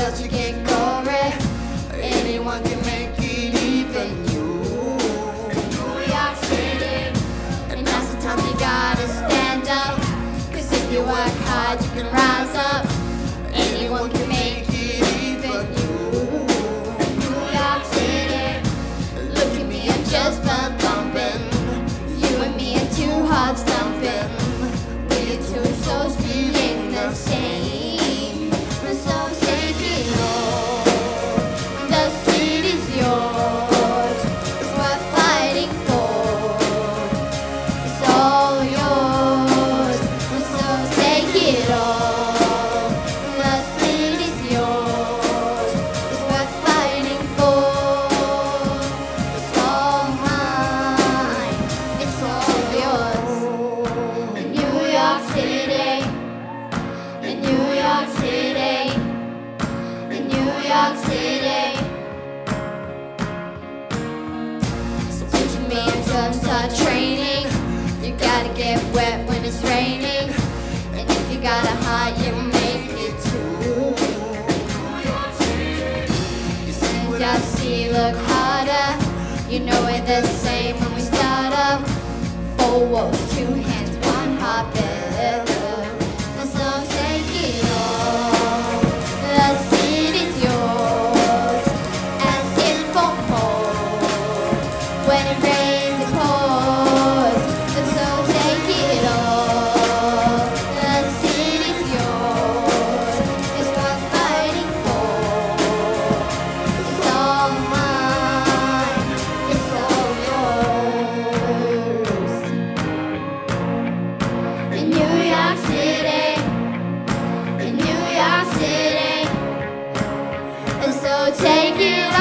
Cause you get glory. Anyone can make it even you. New York City. And now's the time you gotta stand up. Cause if you work hard, you can rise up. Anyone can make it even you. New York City. Look at me, I'm just quiero. look harder. You know we're the same when we start up. Forward to take you